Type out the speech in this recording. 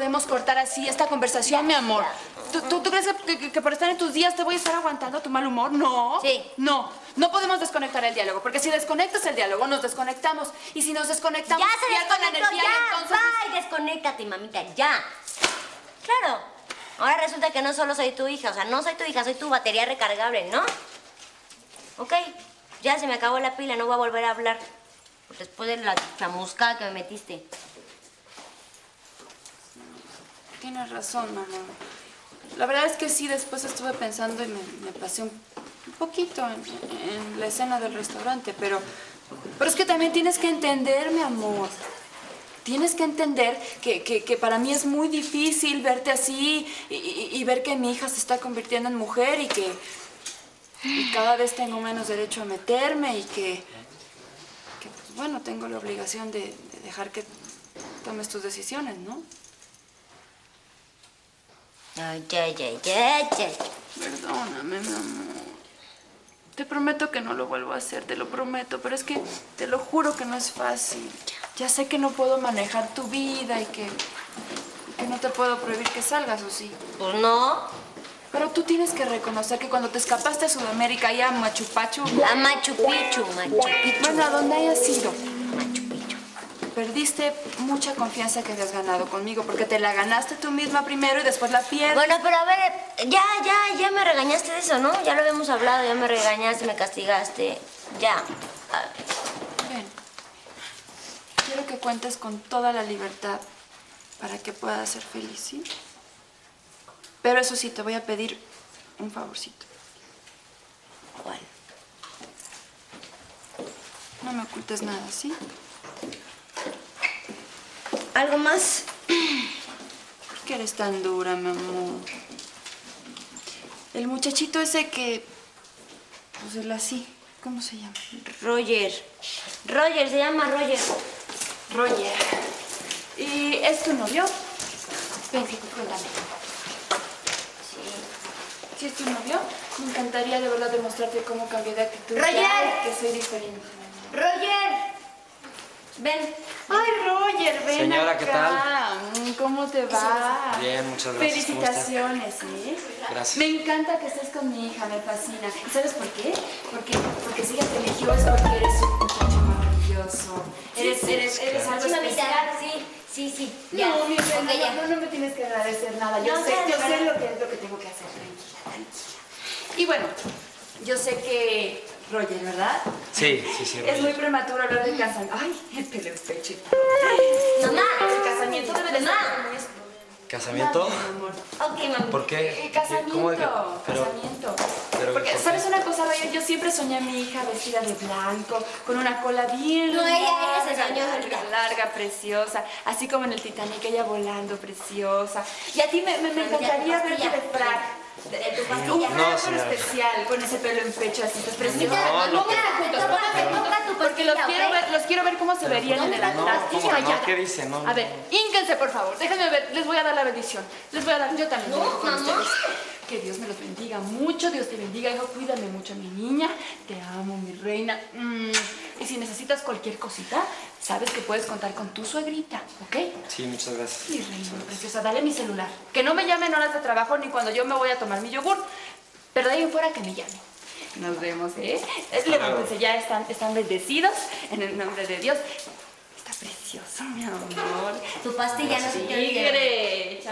podemos cortar así esta conversación, mi amor. ¿Tú, tú, tú crees que, que- que por estar en tus días te voy a estar aguantando tu mal humor? No. Sí. No. No podemos desconectar el diálogo, porque si desconectas el diálogo, nos desconectamos. Y si nos desconectamos, Ya se pierdo la desconectó, energía ya. entonces... Bye, desconéctate, mamita, ya. Claro. Ahora resulta que no solo soy tu hija, o sea, no soy tu hija, soy tu batería recargable, ¿no? Ok, ya se me acabó la pila, no voy a volver a hablar. Después de la chamuscada que me metiste. Tienes razón, mamá. La verdad es que sí, después estuve pensando y me, me pasé un, un poquito en, en la escena del restaurante, pero, pero es que también tienes que entender, mi amor. Tienes que entender que, que- que para mí es muy difícil verte así y, y- y ver que mi hija se está convirtiendo en mujer y que y cada vez tengo menos derecho a meterme y que, que, pues, bueno, tengo la obligación de, de dejar que tomes tus decisiones, ¿no? Ay, ya, ya, ya, ya. Perdóname, mi amor. Te prometo que no lo vuelvo a hacer, te lo prometo, pero es que te lo juro que no es fácil. Ya sé que no puedo manejar tu vida y que, que no te puedo prohibir que salgas, ¿o sí? Pues no. Pero tú tienes que reconocer que cuando te escapaste a Sudamérica y a Machu Picchu, A Machu Picchu, Machu Picchu. bueno, a donde hayas ido. Perdiste mucha confianza que habías ganado conmigo, porque te la ganaste tú misma primero y después la pierdes. Bueno, pero a ver, ya, ya, ya me regañaste de eso, ¿no? Ya lo habíamos hablado, ya me regañaste, me castigaste. Ya. Ven. Quiero que cuentes con toda la libertad para que puedas ser feliz, ¿sí? Pero eso sí, te voy a pedir un favorcito. ¿Cuál? No me ocultes nada, ¿sí? ¿Algo más? ¿Por qué eres tan dura, mi amor? El muchachito ese que... Pues el así, ¿cómo se llama? Roger. Roger, se llama Roger. Roger. ¿Y es tu novio? Ven, cuéntame. ¿Sí es tu novio? Me encantaría de verdad demostrarte cómo cambié de actitud. ¡Roger! Ya Que soy diferente. Roger. Ven. Ay, Roger, ven Señora, acá. ¿qué tal? Mm, ¿Cómo te va? Bien, muchas gracias. Felicitaciones, ¿eh? Gracias. Me encanta que estés con mi hija, me fascina. ¿Y sabes por qué? Porque, porque si ella te eligió es porque eres un muchacho maravilloso. Eres, eres, eres algo Sí, mamita. especial. Sí, sí, sí. Ya. No, mi reina, Ok, ya. no, no me tienes que agradecer nada. Yo No, sé, yo sé lo que es lo que tengo que hacer. Tranquila, tranquila. Y bueno, yo sé que Roger, ¿verdad? Sí, sí, sí. Es Roger. muy prematuro hablar de casamiento. Ay, el pecho. Mamá. El casamiento debe de ser es. ¿Casamiento? Mi amor. Ok, mami. ¿Por qué? Casamiento, ¿Cómo de que- Pero, casamiento. pero, Porque, ¿por qué? ¿sabes una cosa, Roger? Yo siempre soñé a mi hija vestida de blanco, con una cola bien No, ella- ella se larga, soñó larga, larga, preciosa. Así como en el Titanic, ella volando, preciosa. Y a ti me, me, me encantaría verte de frac. Tu pastilla. No, señora. especial, con ese pelo en pecho, así, estás preciosa. No, no, no. Porque los quiero, ver, los quiero ver cómo se verían en el ¿Dónde altar. No, ¿qué dice? No, A ver, ínquense, por favor. Déjenme ver. Les voy a dar la bendición. Les voy a dar. Yo también. No, mamá. Que Dios me los bendiga mucho. Dios te bendiga, hijo. Cuídame mucho, mi niña. Te amo, mi reina. Mm. Si necesitas cualquier cosita, sabes que puedes contar con tu suegrita, ¿ok? Sí, muchas gracias. Mi reina preciosa, dale mi celular. Que no me llamen horas de trabajo ni cuando yo me voy a tomar mi yogur. Pero de ahí en fuera que me llamen. Nos vemos, ¿eh? Levántense, ya están, están bendecidos en el nombre de Dios. Está precioso, mi amor. Tu pastilla no se te olvide. Tigre.